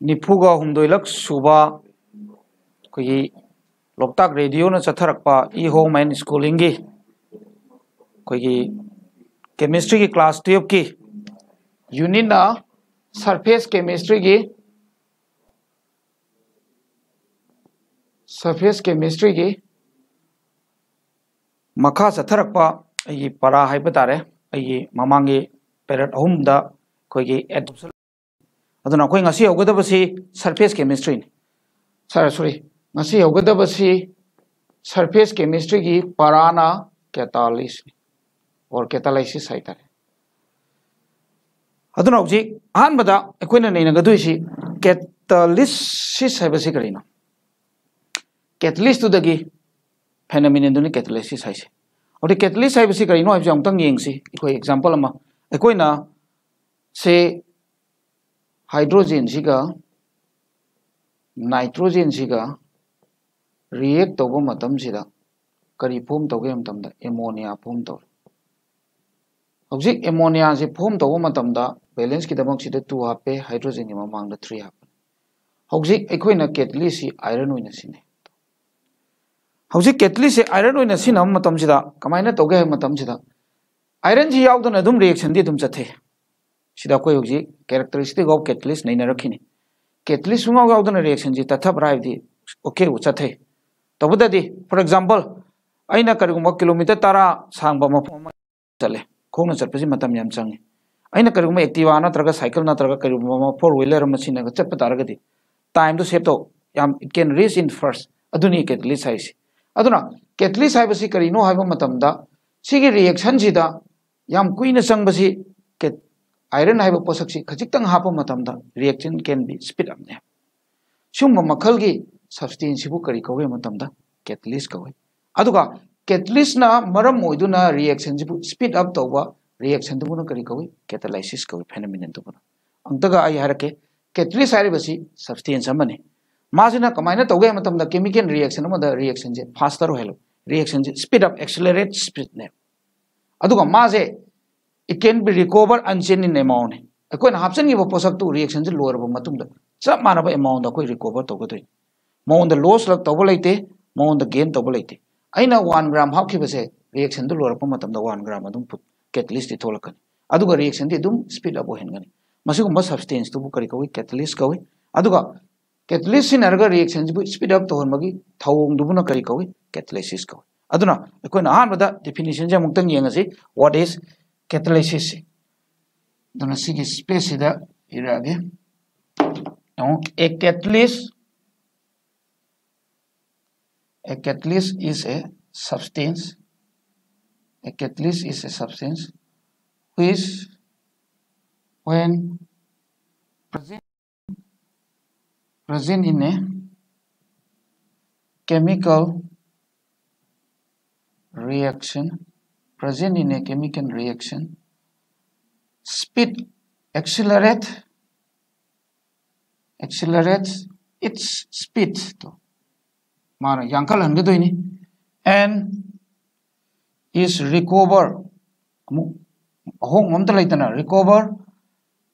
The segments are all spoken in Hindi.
निफुगा सूब अगर लोकता रेडियो चतरप होम एंड स्कूलिंग की केमिस्ट्री की क्लास ट्वेल्व की यूनिट सरफेस केमिस्ट्री की सरफेस केमिस्ट्री की मखा चतरप अगर पारा है ममांगे पेरियड अहमद अखोगी admission अदनासी surface chemistry sir sorry surface chemistry की पराना कैटालीस और कैटालाइसिस अदनाजी अहमद अखोनगदी कैटालीसिस है कहीं कैटलीस्ट फेनामीन कैटालीसिस है और कैटलीस्ट है कहीं अमुत ये एक्जापल से हाइड्रोजन सिगा, नाइट्रोजन रिएक्ट तब मतम सिदा, करी फॉर्म तौगे एमोनिया फॉर्म तौर हौजिक से फॉर्म तब मतम बैलेंस की 2 हापे हाइड्रोजन की ममांग 3 हाप। हौजिक अखोइना कैटलिस्ट आयरन होइना सिने। हौजिक कैटलिस्ट से आयरन सिनम मतम तौगे आयरन जी यावदना रिएक्शन चथे। सीधा कोई होगी कैरेक्टरिस्टिक ऑफ़ कैथलिस नहीं रखी कैथलिस रिएक्शन जी तथा रहा ओके चथे तबदी फॉर एग्ज़ाम्पल अना कम किलोमीटर तरह सांब मफम चले खोन चलपे चंगे अगर करीब एक्टिव नग सल नग कम फोर व्हीलर में चल तरह टाइम तो सेप्टो यम it can reach in first अदी कैथलिस है कहींनो कई रिएक्शन सेक्शन याम कुन चंगे आयरन है पोषक खजिक रिएक्शन कैन भी स्पीड अमने सूब मखल की सब्सटेंस कई कौ केटलीस कौ केटलीस मरम रिएक्शन स्पीड अप तब रिएक्शन कई कौ केटलाइसीस कौ फेनामीन अंत आई केटलीस है सब्सटेंस मजना कमायन तौगे केमिकल रिएक्शन रिएक्शन फास्टर हो reaction speed up accelerate speed ने मासे it can be recovered unseen in amount akoi na hapsen yibo posak tu reaction je lower ba matum da chap manaba amount da koi recover to godoi amount da loss lak tobo laite amount da gain tobo laite aina 1 gram hap ki base reaction du lower pa matum da 1 gram adum put catalyst ti tholak kan aduga reaction di dum speed up hen gani masigo ma substance tu bu kari koi catalyst koi aduga catalyst sin arga reaction bu speed up to hon magi thawong du bu na kari koi catalysis koi aduna akoi na han ba da definition je muktan yeng ase what is catalysis dans si space here again. Now, a catalyst a catalyst is a substance. A catalyst is a substance which when present present in a chemical reaction present in a chemical reaction. Speed accelerate. Accelerates its speed to. Mana yankal han gado ini? And is recover. Amu hong mom talai tana. Recover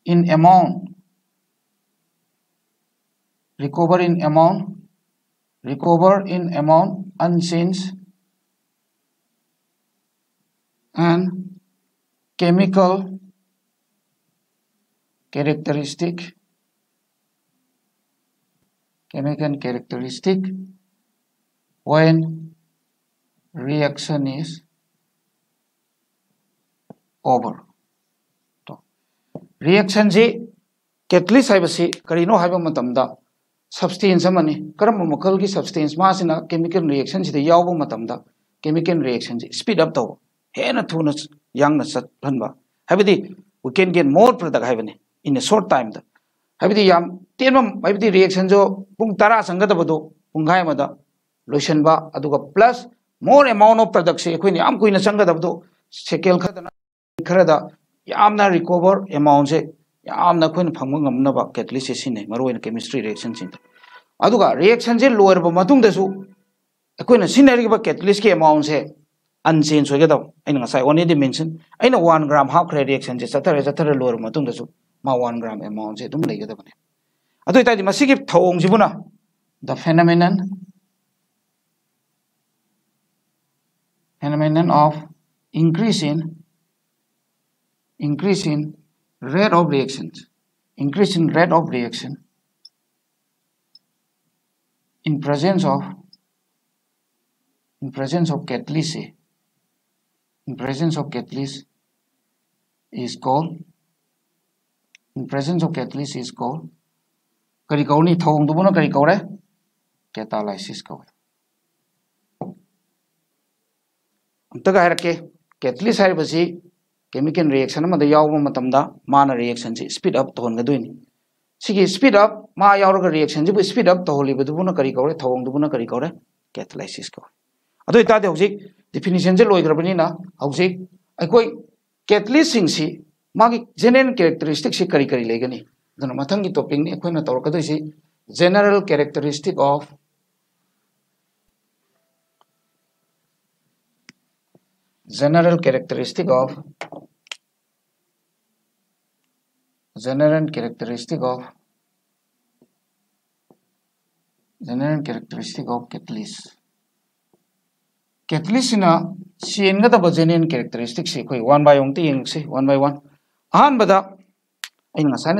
in amount. Recover in amount. Recover in amount unchanged and chemical characteristic chemical characteristic when reaction is over तो reaction जी catalyst हाइबसी करीनो हाइबा मतमदा substance amani karam makal gi substance ma sina chemical reaction sida yawba matamda chemical reaction ji speed up taw hena thuna yang na sat phanba habidi we can get more product haibani in a short time da habidi yam tenma habidi reaction jo pung tara sanga da bodo pung gai ma da lotion ba aduga plus more amount of product se khoi ni am kuina sanga da bodo sekel khada khara da yamna recover amount se yamna khoi na phangma ngamna ba catalyst se ne maro in chemistry reaction sin aduga reaction je lower ba matung da su khoi na sinari ba catalyst ke amount se अनचें ओनली दी मेन्शन अगर वन ग्राम हाँ रियक्शन से चतर चतर लोर मतलब माँ वन ग्राम एमाउंटे अदादी थोंगना the phenomenon phenomenon of increase in increase in rate of reaction increase in rate of reaction in presence of in presence of catalyst in presence of catalyst is called in presence of catalyst is called kari kauni thong du na kari kaure catalysis kaure amta ga harake catalyst hai basi chemical reaction ma da yaw ma tam da mana reaction si speed up thon ga duini sigi speed up ma yaw ga reaction ji speed up to holi bu na kari kaure thong du na kari kaure catalysis kaure ado ita de hojik definition से लोग्रबनी कैटली जेनेरल कैरेक्टरीस्टिक से कई कई लेगनी मतंग टॉपिंग अखोन तौरको general characteristic of general characteristic of general characteristic of general characteristic of catalyst. केतलीसी सेनगद जेनुन केरेक्टरीस्टिक से अखो वन बाय वनते यंगे वन बाय वन अहमद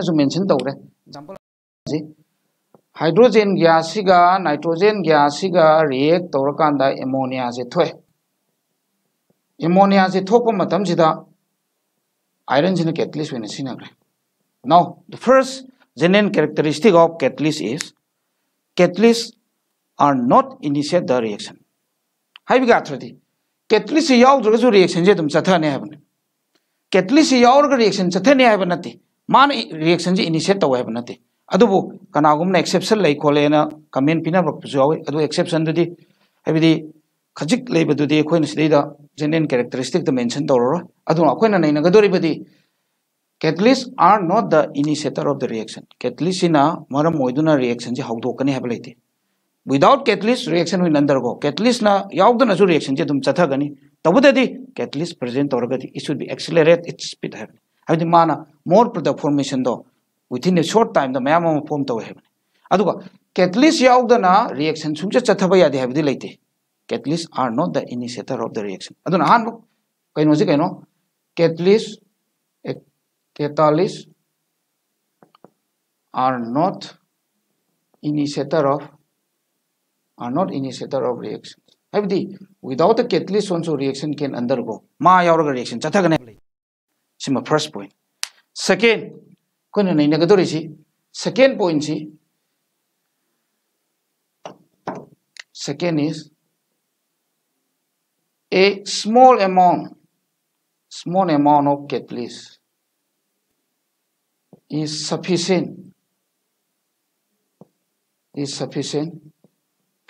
जो मेन्शन तौर एक्जापल हाइड्रोजन गया नाइट्रोजन गया रिएक्ट तौर कमोनियाजे थे इमोनियाजे थोपीद आयरन से केतलीस्ट्रे now the first general characteristic of catalyst is catalyst are not initiate the reaction अर्थदी catalyst से याउद्रगसु रिएक्शन तुम चथने हाबने कैटलिस्ट से याउरग रिएक्शन चथने हाब नते मान रिएक्शन जे इनिशिएट तव हाब नते अदुबो कनागुमना एक्सेप्शन लै खोलेना कमेंट पिना बकसु यावे अदु एक्सेप्शन दुदी हाइबिदी खजिक लेबदुदी अखोइन सिदैदा जेनरल कैरेक्टरिस्टिक द मेंशन तवरो अदु अखोइन नैना गदोरिबदी catalysts are not the initiator of the without catalyst reaction हुई अंदर गो कैथलीस्ट यदन अजू रियाक्शन से चथगनी तबदी कैथलीस्ट प्रेजेंट तौरगति इट शुड भी एक्सेलरेट इट्स स्पीड है। मान मोर प्रोडक्ट फॉर्मेशन दो। विथिन ए शोर्ट टाइम मैम फॉर्म तौ है। कैथलीस्ट रियाक्शन सूमच चथब याद है लेते। Catalyst are not the initiator of the reaction अहम कहोजे कहो catalyst catalysts are not initiator of are not initiator of reaction. Habdi, without a catalyst also reaction can undergo. Ma yauraga reaction. Is my first point. Second, kuna na inagadori si. Second point si. Second is a small amount, small amount of catalyst is sufficient is sufficient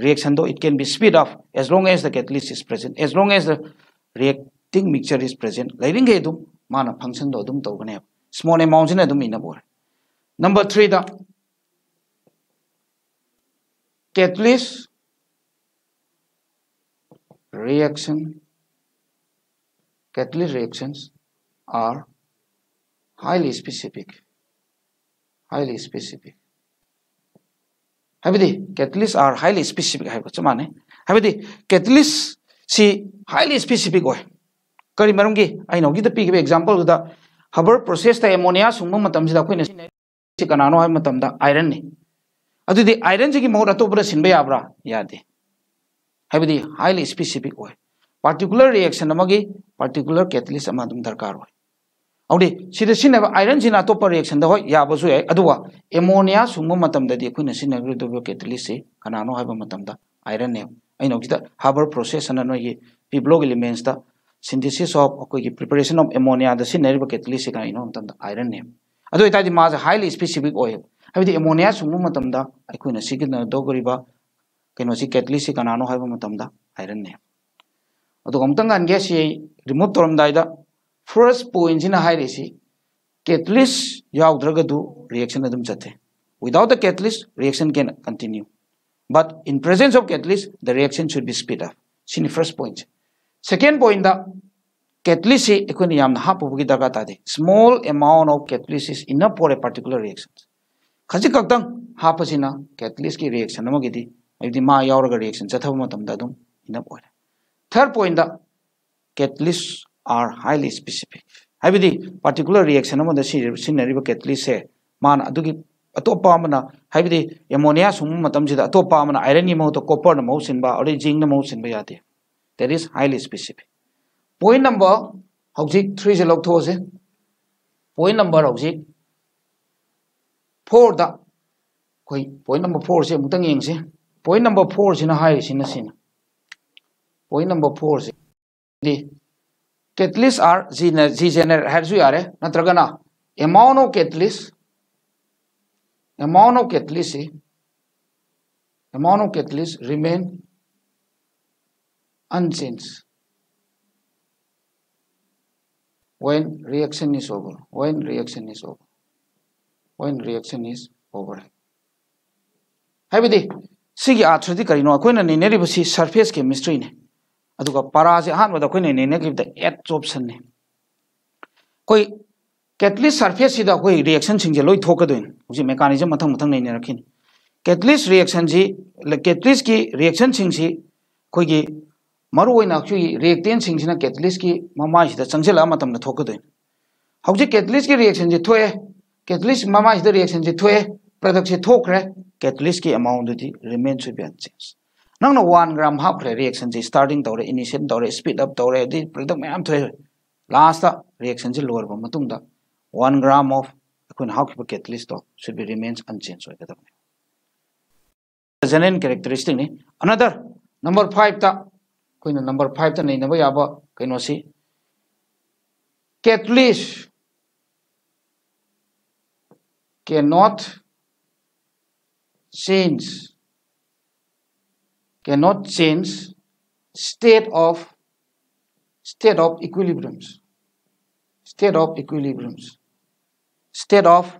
reaction though it can be speed up as long as the catalyst is present. As long as the reacting mixture is present. Lighting ge dum mana function do dum to bane small amount na dum bor number 3 the catalyst reaction catalyst reactions are highly specific. Highly specific हाइबदी कैटलिस्ट आर हाईली स्पेसिफिक है माने हाइबदी कैटलिस्ट सी हाईली स्पेसिफिक मरमगी आई नोगी the पीगे example the Haber process ammonia सुंग मतम सिदा कोइन सि कनानो हाय मतम दा आयरन ने अदुदी आयरन जी की मोर अतोबर सिनबे याब्रा यादे हाइबदी हाईली स्पेसिफिक होय पार्टिकुलर अब सिद आयरन से अतोप रिएक्शन हई याबू एमोनिया सूब कैटलीस कनानो है आयरन है हार्बर प्रोसेस नई पिब्लोग इलीमेंस सिंथेसिस ऑफ़ अखोई प्रिपरेशन ऑफ़ एमोनिया कैटलीस कनाइन आयरन है अदादी माज हाईली स्पेसीफिक होबी एमोनिया सूब कई कैटलीस कनानो है आयरन है अमतंगे रिमूव तौरदाई फ़र्स्ट पॉइंट है कैटलिस्ट यादू रिएक्शन चते without the catalyst reaction can continue but in presence of catalyst the reaction should be speed up सिनी first point second point catalyst से अखोन हापबी दरकार तादे small amount of catalyst is enough for a particular reaction खजिक हापसीना कैटलिस्ट की रिएक्शन अभी मा यावर reaction चथब enough third point catalyst are highly specific habidi particular reaction amada si sinari ba catalyst se man adugi atopa amana habidi ammonia sum matam jida atopa amana iron ni mahu to copper na mahu sin ba ore zinc na mahu sin ba yate that is highly specific point number hauji 3 je lok tho se point number hauji 4 da koi point number 4 se mutang yeng se point number 4 sina hai sina sina point number 4 se catalysts are G generate has you are natragana amount of catalyst amount of catalyst amount of catalyst remain unchanged when reaction is over when reaction is over when reaction is over ꯍꯥꯏꯕꯗꯤ ꯁꯤꯒꯤ ꯑꯥꯔꯊꯗꯤ ꯀꯔꯤꯅꯣ ꯑꯩꯈꯣꯏꯅ ꯅꯩꯅꯔꯤꯕꯁꯤ ꯁꯔꯐꯦꯁ ꯀꯦꯃꯤꯁꯇ꯭ꯔꯤꯅꯤ पारा से हान बदा एट ऑप्शन ने कोई कैटलिस्ट सरफेस रिएक्शन सिंजे लोई थोक दोइन मत मेकानिज्म मथंग मथंग रिएक्शन जी की रिएक्शन सिंजी कोई की मरु की ममाई चंजल चंगजेला केटलीस की रिएक्शन से थोए कैटलिस्ट ममाई रिएक्शन थोए प्रोडक्ट से केटलीस की अमाउंट दी रिमेन टू nang no 1 gram half re reaction ji starting tore initiate tore speed up tore di product me am thoi last reaction ji lower ba matung da 1 gram of kun how keep catalyst to should be remains unchanged so kada resin characteristic ni another number 5 ta kun number 5 ta nei na ba ya ba kaino si catalyst cannot change cannot change state of state of equilibriums state of equilibriums state of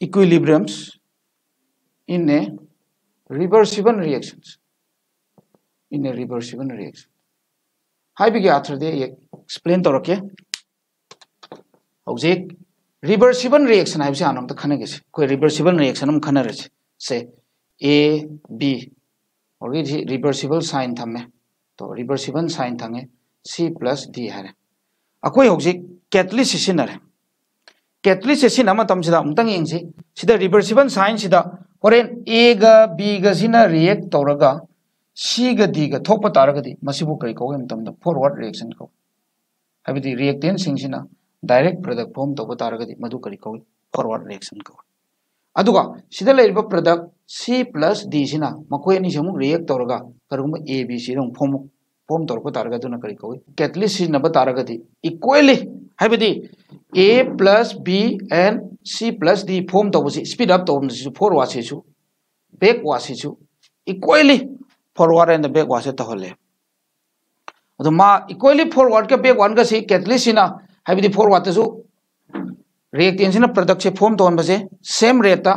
equilibriums in a reversible reactions in a reversible reaction हाइबिगे आथरदे एक्सप्लेन तौरके हौजे रिवर्सिबल रिएक्शन हाइबसे आनम त खनेगे कोई रिवर्सिबल रिएक्शन हम खनरे से ए बी और ये रिवर्सिबल साइन थमे तो रिवर्सिबल साइन थंगे सी प्लस डी है अखोई होजी कैटलिस्ट सिसिनरे कैटलिस्ट सिसिन अमा तमसिदा अमतंग येंगसि सिदा रिवर्सिबल साइन सिदा होरेन ए गा बी गा सिना रिएक्ट तौरगा सी गा डी गा थोप तारगदि। मसिबु करि को मतमदा फॉरवर्ड रिएक्शन को। हाबिदि रिएक्टेंट सिंगसिना डायरेक्ट प्रोडक्ट फॉर्म तौब तारगदि। मधु करि को फॉरवर्ड रिएक्शन को। अदुगा सिदा लेरिबा प्रोडक्ट सी प्लस डी सिना मकोय नि समुक रिएक्ट तौरगा करुम ए बी सी रंग फॉर्म फॉर्म तौरको तारगा दुना करि कोइ कैटलिस्ट सिना B plus C plus form तौबसि speed up तौबसि फोर वासेसु बैक वासेसु equally forward and backward तहले अदो मा फॉरवर्ड के बैक वन का सी कैटलिस्ट रेक्टें से प्रदक्ष फोम तौब से सेम रेट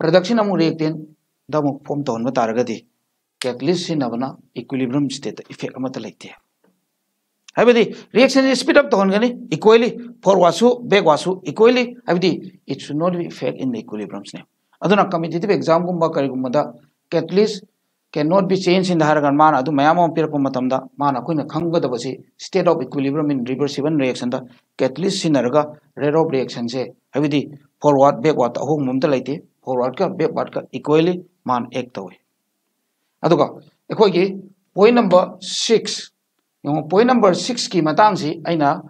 प्रदक्षिण रेक्टें फोम तौब तारगे कैटलीस्ट सिंह इक्वलीब्रम स्टेट इफ़ेक्ट लेते हैं रेक्शन स्पीडअप तौर इक्वली फोरवासु बेगवासु equally it's not effect in the equilibriums ने कमिटेटिव exam catalyst da cannot be changed in the haragan man adu mayam am pir ko matam da man akoina khangga da basi state of equilibrium in reversible reaction da catalyst sinarga rate of reaction se habidi forward backward ahong mum ta laite forward ka backward ka equally man ek tawe aduga ekoi gi point number 6 yung point number 6 ki matang si aina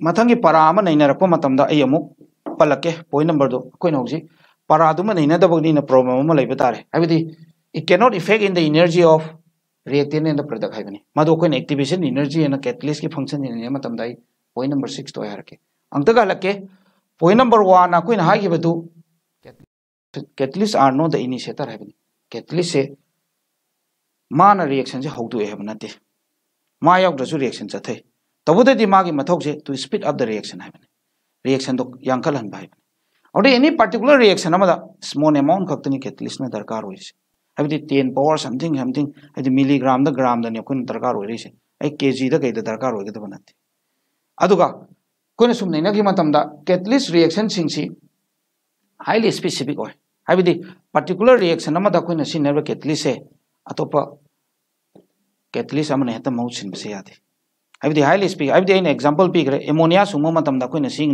mathangi para ama naina rakpa matam da ai amuk palake point number do koi no ji para du ma naina da bagni na problem ama lai batare habidi it cannot affect in the energy of reactant and the product hai bani madu ko activation energy and catalyst ki function ni ma tam dai point number 6 to har ke ang ga lakke point number 1 na ko na ha gi badu catalyst are not the initiator hai bani catalyst se hai da su reaction cha thai tabu de di ma gi mathok se to speed up the reaction hai bani reaction to yang kalan bai और any particular reaction small amount खतनी catalyst दरकार हो है टेन पावर समथिंग समथिंग है मिलीग्राम ग्राम दरकार हो के जी कई दरकार नाते सूम नई कैटलिस्ट रिएक्शन हाईली स्पेसीफिक हो पर्टिकुलर रिएक्शन सिंह कैटलिस्ट से अतोप कैटलिस्ट हेत मऊ सिंबसे यादे है हाईली स्पीक है एग्ज़ाम्पल पीग्रे एमोनिया सूम सिंह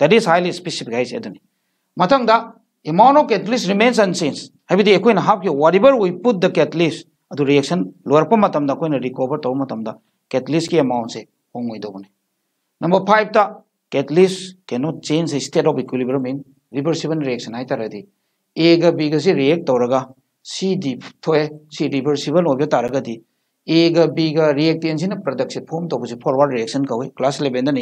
कनानो है आयरन आयरन से मौसे अतोपन मौ सिंब यादे दैट इज़ हाईली स्पेसिफिक है मथंग amount of catalyst remains unchanged है हाफ़ वॉरिवर वी पुट द कैटलिस्ट अदु रिएक्शन लोरप मतम रिकवर तब कैटलिस्ट की अमाउंट से होंगोदने number five the catalyst cannot change state of equilibrium in reversible reaction है तरह ए ग बी गे रिएक्ट तौर सी डी थोए सी रिवर्सिबल हो तारगदी ए ग बी ग रिएक्टेंट सिन प्रोडक्ट से फॉर्म तो फॉरवर्ड रिएक्शन कवे class 11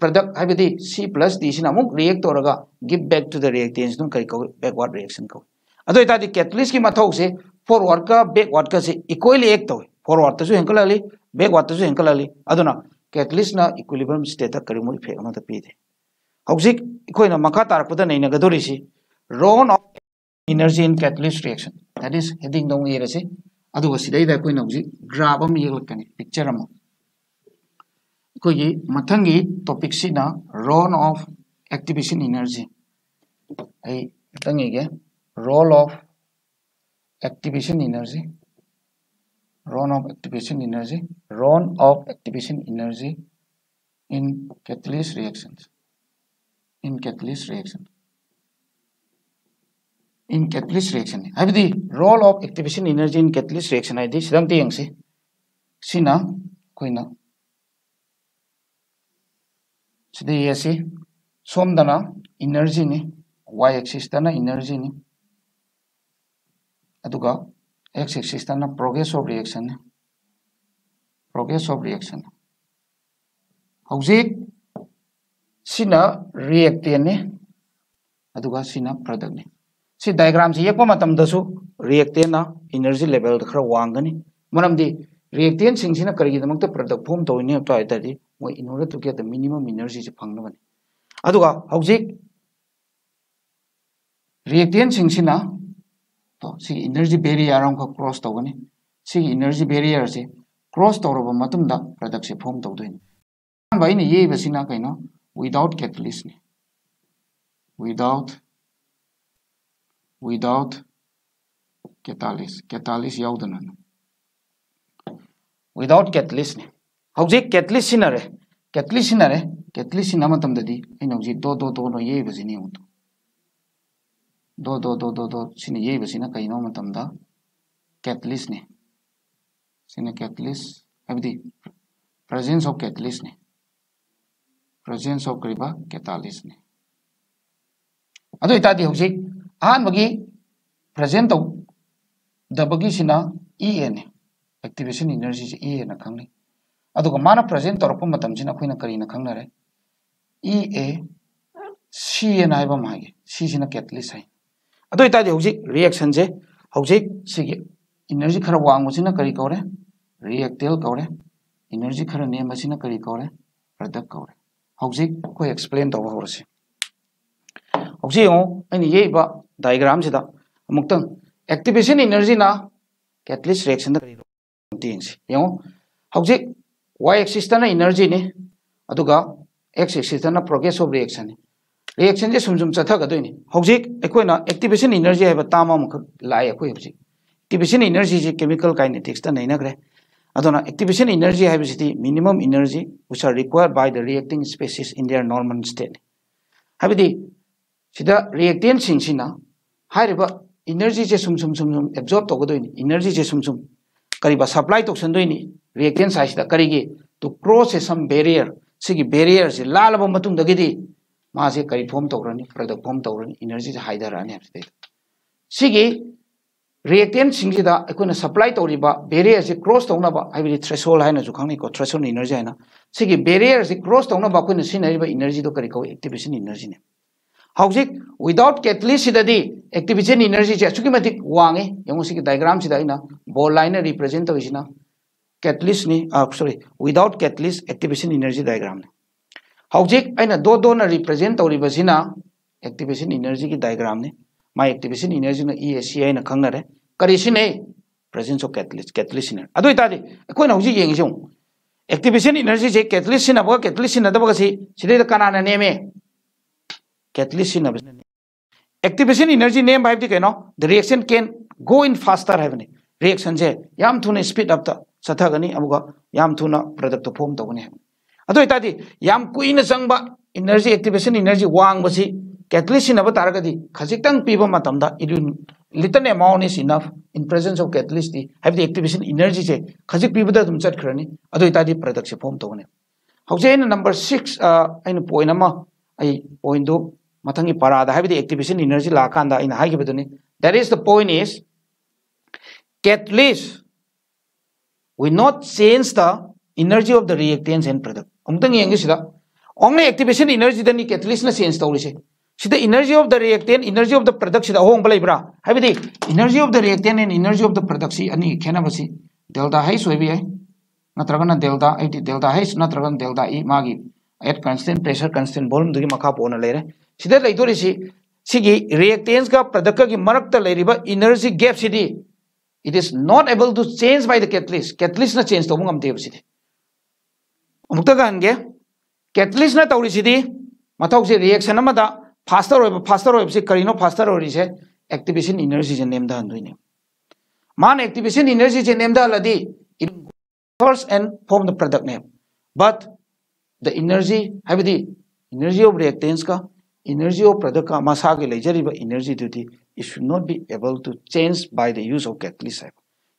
product habidi c plus d sin amuk react oraga give back to the reactants dum kai ko backward reaction ko ado ita di catalyst ki mathau se forward ka backward ka se equally act to forward ta su henkala li backward ta su henkala li aduna catalyst na equilibrium state ta kari mo effect ma ta pi de hausik koi na makha tar pu da nei na gadori si ron of energy in catalyst reaction that is heading dong ira se adu ga sidai da koi na hausik graph am yelakani picture am ꯑꯩꯈꯣꯏꯒꯤ ꯃꯊꯪꯒꯤ ꯇꯣꯄꯤꯛꯁꯤꯅ ꯔꯣꯜ ꯑꯣꯐ activation energy ꯑꯩ ꯈꯤꯇꯪ ꯏꯒꯦ role of activation energy role of activation energy role of activation energy in catalyst reactions in catalyst reaction in catalyst reaction haibdi role of activation energy in catalyst reaction haidi sidam te yangse sina koina सिद्धि सोमदना इनर्जी ने वाई एक्सीस्तना इनर्जी ने एक्स एक्सीस्तना प्रोग्रेस ऑफ़ रिएक्शन ने प्रोग्रेस ऑफ़ रिएक्शन सिना रिएक्टेन ने प्रोडक्ट ने सि डायग्राम से येपू रिएक्टेन इनर्जी लेवल खर वागनी रिएक्टेन सिंह कई दम प्रोडक्ट फॉर्म तौने मोय in order to get the minimum energy से रिएक्टेन सिंगसिना तो सी एनर्जी बैरियर क्रॉस तोगनी सी एनर्जी बैरियर से क्रॉस मतुमदा प्रोडक्ट से फॉर्म बाइने ये बसिना कइनो विदाउट कैटलिस्ट ने without without catalyst catalyst yaudana without catalyst ne do do sina ye bazina kaino matam da catalyst ne sina catalyst habdi presence of catalyst ne presence of kariba catalyst ne ado itadi hauji अहमगी प्रेजेंट तौ दबगीसिना ई एन एक्टिवेशन एनर्जी से ई एन अदुग माना प्रेजेंट तौरप अखोइना करीना खंगनरे ई ए सी एन मागे सी सिना कैटलिस्ट है अदो इतादि हौजिक रिएक्शन से हौजिक सिगे एनर्जी खरा वांगबसिना करी कौरे रिएक्टेल कौरे एनर्जी खरा नेमबसिना करी कौरे प्रोडक्ट कौरे हौजिक को एक्सप्लेन तौबा हौरसे अनी येबा डायग्राम से एक्टिवेशन एनर्जी ना कैटलिस्ट रिएक्शन यंगो हौजिक y एक्सिस तना एनर्जी ने x axis progress of reaction ने रिएक्शन जे सुम हौजिक एकोइना एक्टिवेशन एनर्जी है तामा एकोइ हौजिक एक्टिवेशन एनर्जी जे केमिकल काइनेटिक्स नैनग्रे अदोना एक्टिवेशन एनर्जी है minimum energy which are required by the reacting species in their normal state सिंगसिना हाइरिबा इनर्जी से सुम सुम सुम सुम एब्जॉर्ब तौगदोइनी इनर्जी से सुम सुम करीबा सप्लाई तौसनदोइनी रिएक्टेंट साइड करीगे टू क्रॉस सम बैरियर सिगी बैरियर से लालब मतुंग दगिदी मासे करी फॉर्म तौरनी प्रोडक्ट फॉर्म तौरनी एनर्जी से हाइदरानी रिएक्टेंट सिंगसिदा सप्लाई तौरिबा बैरियर से क्रॉस तौनबा हाइबि थ्रेशोल्ड हाइना जो खांगनी को थ्रेशोल्ड एनर्जी हाइना सिगी बैरियर से क्रॉस तौनबा अखोना सिनारिबा एनर्जी तो करी को एक्टिवेशन एनर्जी ने हौजिक विदाउट कैटलिस्ट सिददी एक्टिवेशन एनर्जी से असुकी मतिक वांगे यमु सिगी डायग्राम सिदा इना बॉल लाइन रिप्रेजेंट तौइसिना कैटलिस्ट नि sorry without catalyst activation energy diagram ने हौजिक अइना दो दो ना रिप्रेजेंट तौरिबसिना एक्टिवेशन एनर्जी की डायग्राम ने मा एक्टिवेशन एनर्जी ना ई एस सी आई ना खंगनरे करिसिने प्रेजेंस ऑफ़ कैटलिस्ट कैटलिस्ट ने अदु इतादि अखोइना हौजिक येंगिसु एक्टिवेशन एनर्जी से कैटलिस्ट सिना बगा कैटलिस्ट सिना दबगा सि नेमे एक्टिवेशन एनर्जी नेम बाइब कनो the reaction can go in faster हाइबने रिएक्शन से याम थुने स्पीड अप सथगनी याम थुना प्रोडक्ट फॉर्म तबने अदो इतादि याम कुइन संगबा एनर्जी एक्टिवेशन एनर्जी वांग कैटलिस्ट सिनब तारगदी खजितंग पीबा मतमदा इदु little amount is enough in presence of catalyst the activation energy से खजिक पीबदा तुम चटखरनी अदो इतादि प्रोडक्ट से फॉर्म तोने हौजे नंबर 6 अइन पॉइंट अमा पॉइंट मतंगी पारा है एक्टिवेशन इनर्जी लाकांदा इन हाई के बदने that is the point is catalyst we not change the energy of the reactants and product उन तंग यंगे एक्टिवेशन इनर्जी दनी कैटलिस ना चेंज तो उलिसे सिदा energy of the reactants energy of the product सिदा ओंग बले energy of the reactants and energy of the product से अनि कहना बसी डेल्टा है सो भी है ना त्रगन डेल्टा आईटी डेल्टा है ना डेल्टा ई मागी at constant pressure constant volume दुगी मखा पोन ले सिद्धरी रिएक्टेंस का प्रदक की मरक लेरीब इनर से गैप से it is not able to change by the catalysis catalysis ना चेंज तो हम गमते हैं उसी मुक्त कहन के कैथलीस ना तोड़ी सी मतलब उसे रिएक्शन ना मतलब फास्टर हो फास्टर हो इसे करीनो फास्टर हो रही है एक्टिवेशन इनर्जी जन नेम दान दुई मान एक्टिवेशन इनर्जी जन and form the product but the energy है विदी of reactants energy energy of reactants energy of product ka masa ge lejari ba energy duty it should not be able to change by the use of catalyst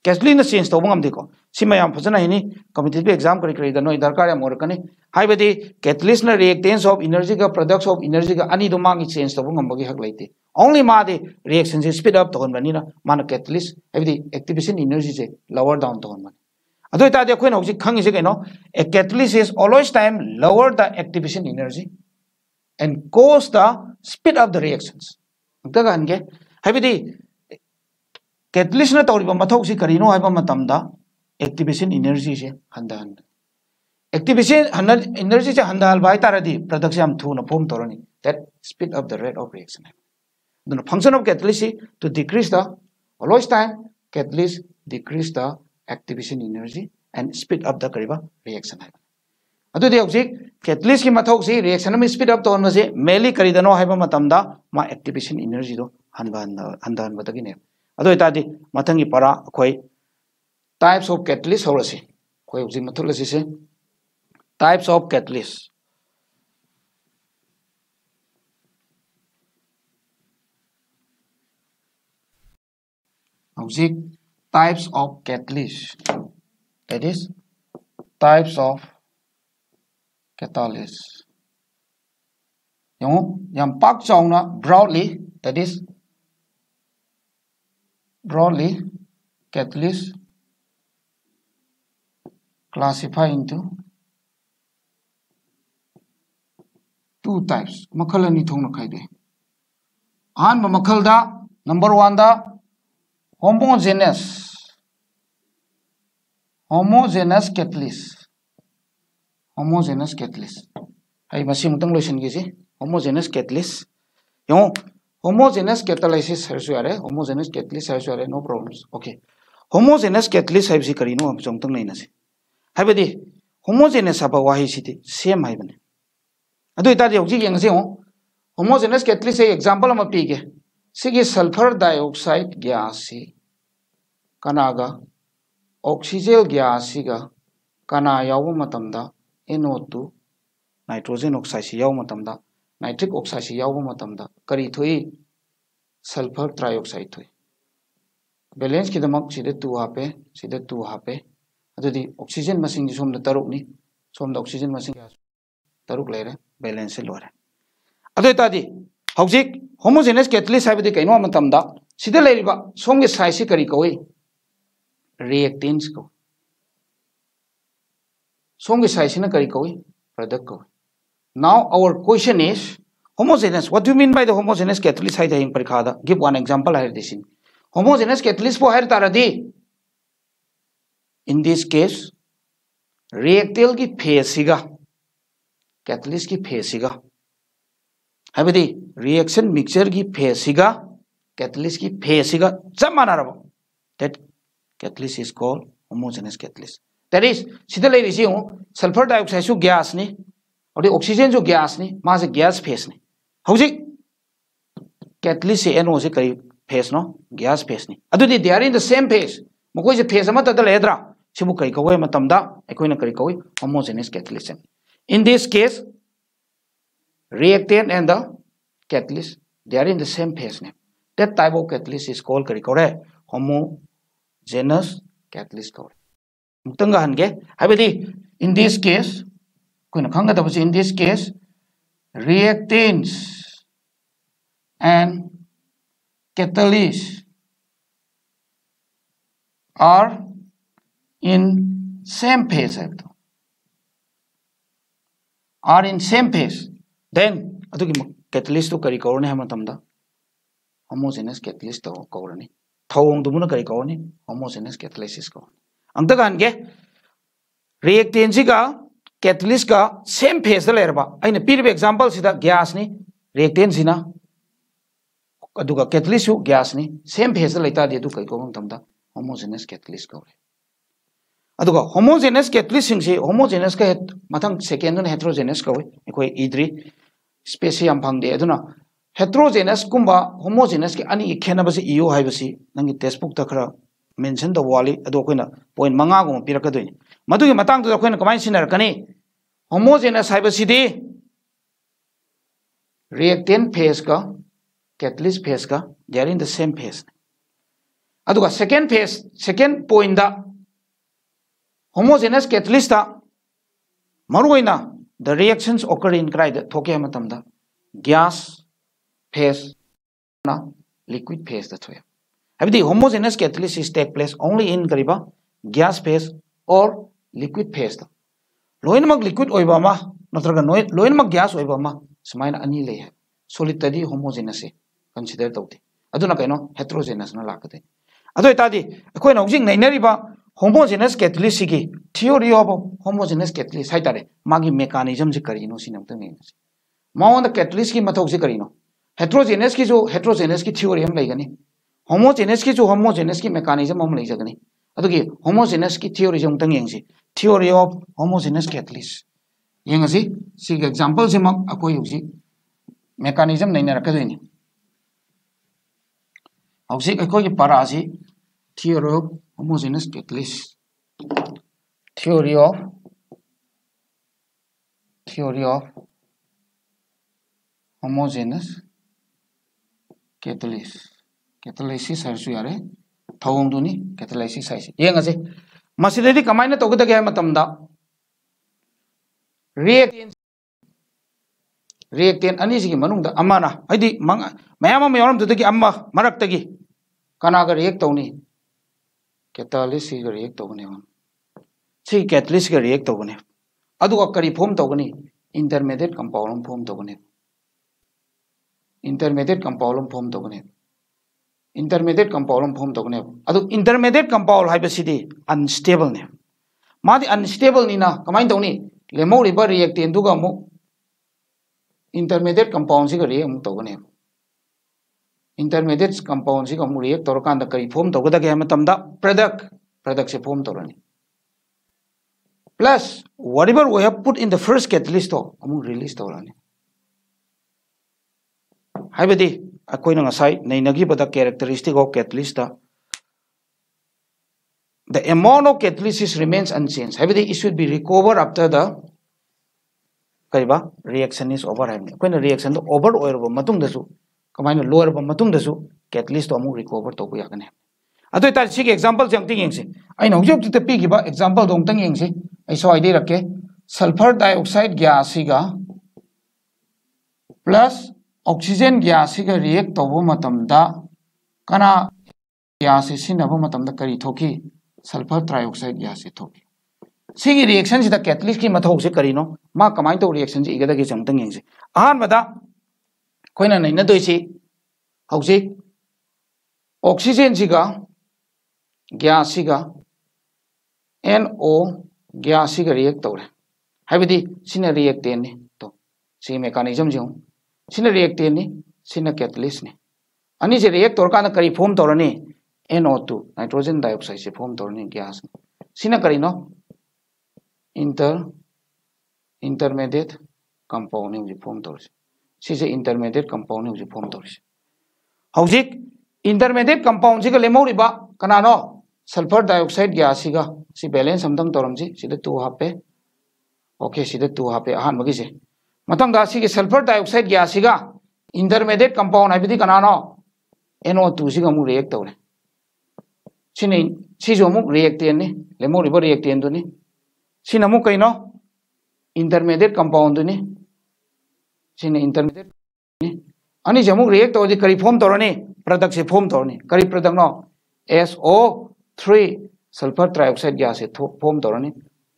catalyst na change to bangam deko sima yam phajana ini competitive exam kari kari da no darkar ya mor kani हाइबदी कैटलिस्ट ना रिएक्टेंस ऑफ़ एनर्जी का प्रोडक्ट्स ऑफ़ एनर्जी का अनी मांगी चेंज तब ngambagi hak laite only ma de reaction se speed up ton bani na mana catalyst हाइबदी activation energy se lower down ton bani ado ta de khoin hojik khangi se keno a catalyst is always time lower the activation energy karino haiba matamda activation energy se handa handa activation energy cha handal bai taradi product am thuna form torani that speed up the rate of reaction the function of catalyst to decrease the always time catalyst decrease the activation energy and speed up the kariba reaction catalyst की मौ से रिएक्शन स्पीड अप तौर से मेली करीदनो है मैं एक्टिवेशन इनर्जी हम हम अदादी मतंग पारा अखोई टाइप्स ऑफ़ कैटलीस हो रही अखोई मथुल types of catalyst types of catalyst that is types of catalyst. Yang yang pak chong na broadly that is broadly catalyst classify into two types. Makala ani thong na khai de. Ahan number one da homogeneous homogeneous catalyst homogeneous catalyst ai masi mutang lotion gi si homogeneous catalyst yo homogeneous catalysis harsu are homogeneous catalyst harsu are no problems okay homogeneous catalyst hai si kari no am jong tang nei na si hai badi homogeneous aba wahi si ti same hai bane अदु इतादि हौजी यंगसे हो होमोजेनस कैटलिस्ट से एग्जांपल अमा पीगे सिगे सल्फ़र डाइऑक्साइड गैस से कनागा ऑक्सीजन गैस सिगा कना याव मतमदा NO2 नाइट्रोजन ऑक्साइड मतमदा. नाइट्रिक ऑक्साइड मतमदा. करी थोई सल्फ़र ट्राइऑक्साइड थोई. बैलेंस की दमक सिदे 2 हापे सिदे 2 हापे. अदुदी ऑक्सीजन मसिंग सोम द तरुक सोम द ऑक्सीजन मसिंग तरुक लेरे बैलेंस से लोरे अदु तादि हौजिक होमोजेनस कैटलिस्ट है कई मतम सोम के साइज़ से करी कौ रिएक्टेंस कौ के साइज़ से करी कौ प्रोडक्ट कौ now our question homogeneous what do you mean by the homogeneous catalyst hai daying parikha da give one example here this in homogeneous catalyst po hai taradi in this case reactal ki phase siga catalyst ki phase siga हाइबदी रिएक्शन मिक्सचर की फ़ेज़ सिगा कैटलिस्ट की फ़ेज़ सिगा चप मानारबो that catalyst is called homogeneous catalyst that is सिदा सल्फ़र डाइऑक्साइड गैस नि और ऑक्सीजन जो गैस नि मासे गैस फेस नि। हौजिक कैटलिस्ट से एनओ से कई फेस नो, गैस फेस नि। Are in the same phase मकोइ से फेस लेद्रा कई कवै मतमदा करी homogeneous catalyst in this case reactant and the catalyst, they are in the same phase name that type of catalyst is called kari kore मुक्तंग हन गे in this case खंग in this case reactants and catalyst are in same phase है तो are in same phase then catalyst तो करी कौरने होमोजेनस कैटलिस तो कौरने थौ दुम कौरने होमोजेनस कैटलिस कौन pirbe example sida gas ni reactant sina aduga catalyst su gas ni same phase da leita de du kai ko matamda homogeneous catalyst kawre aduga homogeneous catalyst sing si homogeneous ka mathang second na heterogeneous kawai ekoi idri space अदुना heterogeneous कुंबा होमोजेनस के अनी खेनबसे हाइबसी नंगी टेक्स्टबुक त खरा द अदो कोइना पॉइंट मंगा गो पिरकदोइन मदुगी मतंग तो कोइना कमाइ सिनरकनी होमोजेनस हाइबसी दे reactant phase catalyst phase ka they are in the same phase aduga second phase second point da homogeneous catalyst ta maruina the reactions occur in krai the thoke matam da gas phase na liquid phase da thoya have the homogeneous catalysis take place only in kariba gas phase or liquid phase da loin mak liquid oiba ma natraga loin mak gas oiba ma sumaina ani le solid tadi homogeneous consider tawti aduna kaino heterogeneous na lakate ado itadi akoina hojing nainariba homogeneous catalyst की theory of homogeneous catalyst है तारे मागी mechanism से करीनो सी नमते नहीं माउंड catalyst की मथोक से करीनो heterogeneous की जो heterogeneous की theory हम लेगनी होमोजेनस की जो होमोजेनस की मेकानिजम हम लेजगनी अदुकि होमोजेनस की थ्योरी जों तंग यंगसी थ्योरी ऑफ़ होमोजेनस कैटलिस्ट यंगसी सी के एग्जांपल से म अकोय उसी मेकानिजम नै नै रखदैनी औसी अकोय Parasi theory of homogeneous catalyst theory of theory of homogeneous catalyst catalysis हाइसु यारे थौंदुनी catalysis हाइसे येंगसे मसिदि कमाइना तोगदगे मतमदा reactant reactant ani sigi manungda amana haidi mayam am yoram tudagi amma marak tagi kana ga react tawni catalyst si react tawne on si catalyst ga react tawne adu ka kari form tawgani intermediate compound form tawgani intermediate compound form tawgani intermediate compound form तकने इंटरमीडिएट कंपाउल है अनस्टेबल ने मे अनस्टेबल कमाय तौनी लेमौरीब रिएक्टेन इंटरमीडिएट कंपाउल से रिएक्ट तौने इंटरमीडिएट कंपाउल से रिएक्ट तौर कई फोम तौदे प्रोडक्ट प्रोडक्ट से फोम तौरने plus वरीबर we have put in the first कैटलीस्टो release तौरने da the amount of catalysis remains unchanged haibadi it should be recovered after the kaiba reaction is over haibni akoi reaction to over oil ba matung da su कमाइन मतुंगदसु कैटलिस्ट तो अमु रिकवर तौब यागने अदो तार सी एग्जांपल से अंतिंग यंगसे अइन हौजब तित पीगिबा दो अंतंग यंगसे ऐ रखे सल्फ़र डाइऑक्साइड गैस सिगा ऑक्सीजन गैस रिएक्ट तब कना गैस करी थोकी सल्फ़र ट्राइक्साइड गैस थोकी सी रिएक्शन से कैथलीस की मथो से करी नो माँ कमाय तो रिएक्शन से इगदे चमत अहमद कोई ना नहीं दी ऑक्सीजन से gas N O gas react तौर है रिएक्टेन तो सी मेकानिजम से सिनरी एक तौरकान करी form तौरने N O two nitrogen dioxide से फॉर्म तौरने गैस सिन करी NO inter intermediate compound form तौर से इंटरमीडिएट कंपाउंड फॉर्म तौर से हजिक इंटरमीडिएट कंपाउंड से लेमौरीब कनानो सल्फ़र डाइऑक्साइड गैस बेलेंस हम तौर से टू हापे ओके टू हापे अहम की सलफर डाइऑक्साइड गैस इंधर मेदे कंपाउंड है कनानो एनोतुम रिएक्ट तौर सिम रिएक्टेन लेमो रिएक्टेन सिम कौ इंटरमीडिएट कंपाउंड इंटरमीडिएट रिएक्ट तौर करी फोम तौरने प्रोडक्ट से फोम तौर कई प्रोडक्टनो S O three sulphur trioxide gas form तौर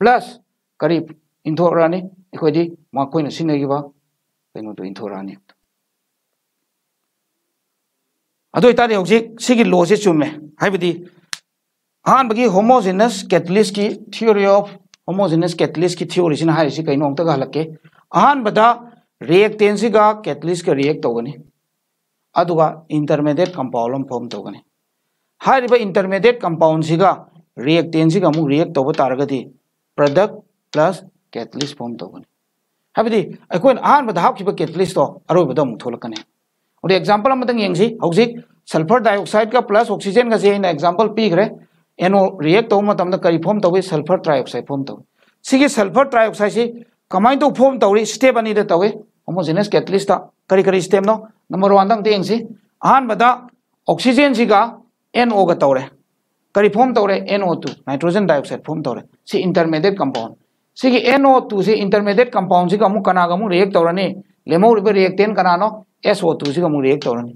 प्लस कई इंथोरने product no SO3 sulfur trioxide gas se form torani plus kari inthorani ikhodi ma koina sinagi ba kaino to inthorani ꯑꯗꯨ ꯑꯣꯏꯇꯥꯔꯗꯤ ꯍꯧꯖꯤꯛ ꯁꯤꯒꯤ ꯂꯣꯁꯤ ꯆꯨꯝꯃꯦ ꯍꯥꯏꯕꯗꯤ ꯑꯍꯥꯟꯕꯒꯤ ꯍꯣꯃꯣꯖꯤꯅꯁ ꯀꯦꯇꯂꯤꯁꯀꯤ ꯊꯤꯑꯣꯔꯤ ꯑꯣꯐ ꯍꯣꯃꯣꯖꯤꯅꯁ ꯀꯦꯇꯂꯤꯁꯀꯤ ꯊꯤꯑꯣꯔꯤꯁꯤꯅ ꯍꯥꯏꯔꯤꯁꯤ ꯀꯩꯅꯣ ꯑꯝꯇꯒ ꯍꯜꯂꯛꯀꯦ ꯑꯍꯥꯟꯕꯗ ꯔꯤꯑꯦꯛꯇꯦꯟꯁꯤꯒ ꯀꯦꯇꯂꯤꯁꯀ ꯔꯤꯑꯦꯛ ꯇꯧꯒꯅꯤ ꯑꯗꯨꯒ ꯏꯟꯇꯔꯃꯦꯗꯤꯌꯦꯠ ꯀꯝꯄꯥꯎꯟ ꯑꯃ ꯐꯣꯔꯝ ꯇꯧꯒꯅꯤ ꯍꯥꯏꯔꯤꯕ ꯏꯟꯇꯔꯃꯦꯗꯤꯌꯦꯠ ꯀꯝꯄꯥꯎꯟꯁꯤꯒ ꯔꯤꯑꯦꯛꯇꯦꯟꯁꯤꯒ ꯑꯃꯨꯛ ꯔꯤꯑꯦꯛ ꯇꯧꯕ ꯇꯥꯔꯒꯗꯤ ꯄ꯭ꯔꯗꯛ ꯄ꯭ꯂꯁ ꯀꯦꯇꯂꯤꯁ कैटलिस्ट फॉर्म तौने हाबी अखोन अहमद हाब कैटलिस्ट अरब थोलकने और एग्ज़ाम्पल यंगी सल्फ़र डाइऑक्साइड का प्लस ऑक्सीजन से एग्ज़ाम्पल पीग्रे एनो रिएक्ट तब करी फॉर्म तौर सल्फ़र ट्राइऑक्साइड फॉर्म तौर सल्फ़र ट्राइऑक्साइड से कमाय तो फॉर्म तौर स्टेप अनी तौे होमोजेनस कैटलिस्ट करी करी स्टेपनो नंबर वन यंगी अहमद ऑक्सीजन से एन ओग तौरे कई form तौरे N O two nitrogen dioxide form तौरे intermediate compound सिगे एनओ टू से इंटरमीडिएट कंपाउंड सिगा अमु कनागा अमु रिएक्ट तौरनी लेमोरिबे रिएक्टेंट कनानो SO2 सिगा मु रिएक्ट तौरनी